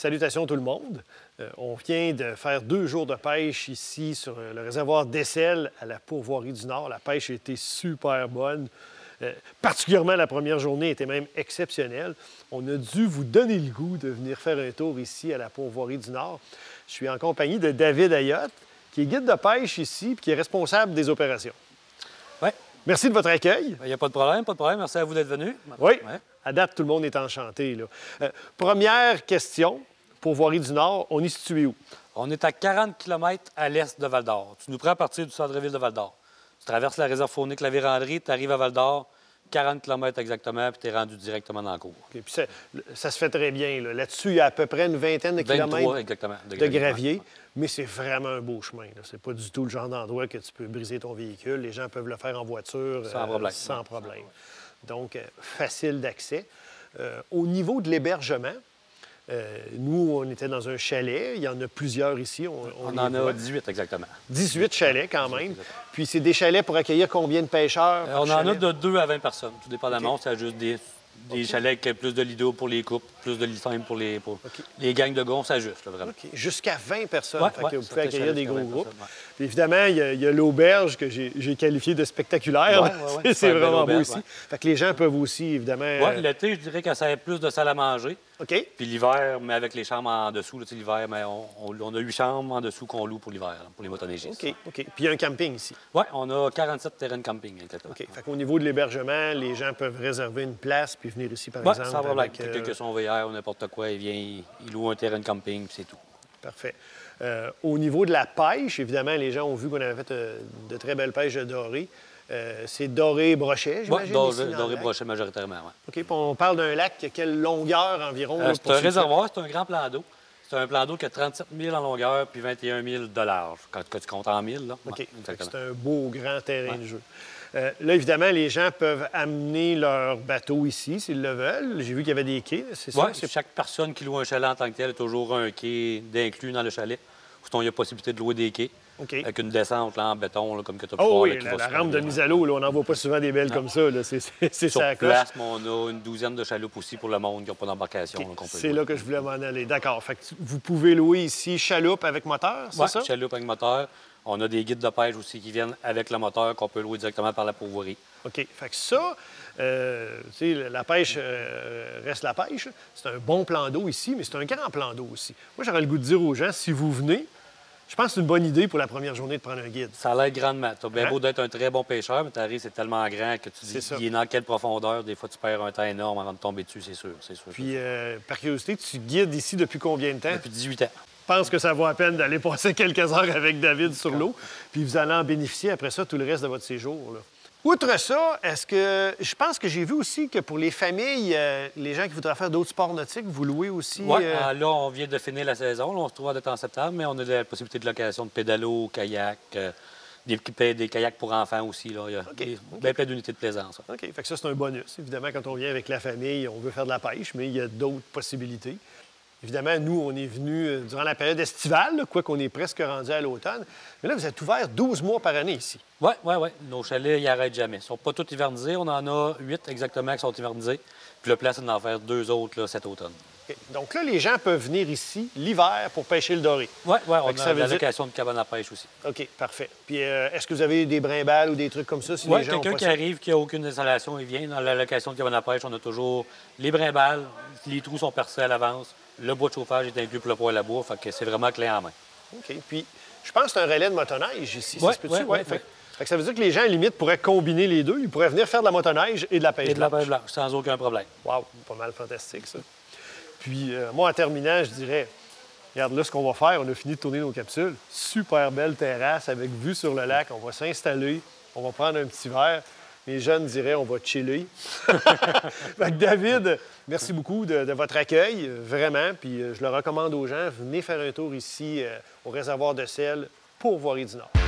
salutations tout le monde. Euh, on vient de faire deux jours de pêche ici sur euh, le réservoir d'Essel à la Pourvoirie du Nord. La pêche a été super bonne. Euh, particulièrement la première journée était même exceptionnelle. On a dû vous donner le goût de venir faire un tour ici à la Pourvoirie du Nord. Je suis en compagnie de David Ayotte, qui est guide de pêche ici et qui est responsable des opérations. Merci de votre accueil. Il n'y a pas de problème, pas de problème. Merci à vous d'être venu. Oui. Ouais. À date, tout le monde est enchanté. là. Euh, première question, Pourvoirie du Nord, on est situé où? On est à 40 km à l'est de Val d'Or. Tu nous prends à partir du centre-ville de Val d'Or. Tu traverses la réserve faunique La Vérandrie, tu arrives à Val d'Or, 40 km exactement, puis tu es rendu directement dans le cours. OK, puis ça, ça se fait très bien. là. Là-dessus, il y a à peu près une vingtaine de 23 kilomètres exactement. de gravier, mais c'est vraiment un beau chemin. là. C'est pas du tout le genre d'endroit que tu peux briser ton véhicule. Les gens peuvent le faire en voiture Sans problème. sans problème. Donc, euh, facile d'accès. Euh, au niveau de l'hébergement, euh, nous, on était dans un chalet. Il y en a plusieurs ici. On, en voit. a 18 exactement. 18 chalets quand même. Puis c'est des chalets pour accueillir combien de pêcheurs? Euh, on en a de 2 à 20 personnes, tout dépendamment. OK. C'est juste des, des chalets avec plus de lido pour les couples, plus de lithium pour les, pour les gangs de gons, ça juste, là, vraiment. Jusqu'à 20 personnes. Ouais, Fait ouais, que vous pouvez accueillir des gros 20 groupes. personnes, ouais. Puis évidemment, il y a, l'auberge que j'ai qualifiée de spectaculaire. C'est vraiment beau ici. Fait que les gens peuvent aussi, évidemment... Ouais, euh, l'été, je dirais que ça a plus de salle à manger. OK. Puis l'hiver, mais avec les chambres en dessous, là, tu sais, l'hiver, mais on, on- on a huit chambres en dessous qu'on loue pour l'hiver, là, pour les motoneigistes. OK, OK. Puis il y a un camping ici. Oui, on a 47 terrains de camping, exactement. OK. Fait qu'au niveau de l'hébergement, les gens peuvent réserver une place puis venir ici, par Ouais, exemple. sans problème. avec, euh, Quelqu'un qui a son VR ou n'importe quoi, il vient, il, il loue un terrain de camping, puis c'est tout. Parfait. Euh, au niveau de la pêche, évidemment, les gens ont vu qu'on avait fait euh, de très belles pêches de doré. Euh, c'est doré brochet, Oui, j'imagine. doré, ici, dans le doré lac? brochet majoritairement, oui. OK. Puis on parle d'un lac qui a quelle longueur environ? Euh, c'est un réservoir, c'est un grand plan d'eau. C'est un plan d'eau qui a 37 000 en longueur puis 21 000 de large, quand, quand tu comptes en 1000. Là. OK. Ouais. C'est un beau grand terrain Ouais. de jeu. Euh, là, évidemment, les gens peuvent amener leur bateau ici s'ils le veulent. J'ai vu qu'il y avait des quais, c'est ça? C'est- chaque personne qui loue un chalet en tant que tel a toujours un quai d'inclus dans le chalet. Sinon, il y a possibilité de louer des quais. Avec une descente là, en béton, là, comme que tu as pu Oh voir, oui, là, la, la rampe de mise à l'eau, on n'en voit pas souvent des belles comme ça. là. C'est Sur ça place, mais on a une douzaine de chaloupes aussi pour le monde qui n'a pas d'embarcation. C'est là que je voulais m'en aller. D'accord. Vous pouvez louer ici chaloupe avec moteur, c'est Ouais, ça? chaloupe avec moteur. On a des guides de pêche aussi qui viennent avec le moteur qu'on peut louer directement par la pourvoirie. OK. Fait que ça, euh, tu sais, la pêche euh, reste la pêche. C'est un bon plan d'eau ici, mais c'est un grand plan d'eau aussi. Moi, j'aurais le goût de dire aux gens, si vous venez, je pense que c'est une bonne idée pour la première journée de prendre un guide. Ça l'aide grandement. Tu as bien Hein? beau d'être un très bon pêcheur, mais t'arrives, c'est tellement grand que tu dis il est dans quelle profondeur. Des fois, tu perds un temps énorme avant de tomber dessus, c'est sûr. C'est sûr. Puis, euh, par curiosité, tu guides ici depuis combien de temps? Depuis 18 ans. Je pense que ça vaut la peine d'aller passer quelques heures avec David sur l'eau, puis vous allez en bénéficier après ça tout le reste de votre séjour. là. Outre ça, est-ce que. Je pense que j'ai vu aussi que pour les familles, euh, les gens qui voudraient faire d'autres sports nautiques, vous louez aussi. Ouais, euh, ah, là, on vient de finir la saison. Là, on se trouve d'être en septembre, mais on a la possibilité de location de pédalo, kayak, euh, des, des kayaks pour enfants aussi. Là. Il y a des- bien plein d'unités de plaisance. ouais. OK. Fait que ça, c'est un bonus. Évidemment, quand on vient avec la famille, on veut faire de la pêche, mais il y a d'autres possibilités. Évidemment, nous, on est venus durant la période estivale, là, quoi qu'on est presque rendu à l'automne. Mais là, vous êtes ouvert 12 mois par année ici. Oui, oui, oui. Nos chalets, ils n'arrêtent jamais. Ils ne sont pas tous hivernisés. On en a huit exactement qui sont hivernisés. Puis le plan, c'est d'en faire deux autres là, cet automne. Donc là, les gens peuvent venir ici l'hiver pour pêcher le doré. Oui, ouais, on a la dire- location de cabane à pêche aussi. OK, parfait. Puis euh, est-ce que vous avez des brimbales ou des trucs comme ça si Oui, quelqu'un qui ça? arrive, qui n'a aucune installation, il vient dans la location de cabane à pêche. On a toujours les brimbales, les trous sont percés à l'avance, le bois de chauffage est inclus pour le poêle à bois. Fait que c'est vraiment clé en main. OK. Puis je pense que c'est un relais de motoneige ici. ça Ouais, se peut-tu? ouais, ouais, Fait, que ça veut dire que les gens, à la limite, pourraient combiner les deux. Ils pourraient venir faire de la motoneige et de la pêche Et de la pêche blanche, sans aucun problème. Wow, pas mal fantastique, ça. Puis, euh, moi, en terminant, je dirais, regarde là ce qu'on va faire. On a fini de tourner nos capsules. Super belle terrasse avec vue sur le lac. On va s'installer. On va prendre un petit verre. Les jeunes diraient, on va chiller. fait que David, merci beaucoup de, votre accueil, vraiment. Puis, euh, je le recommande aux gens, venez faire un tour ici euh, au réservoir de sel pour voir du Nord.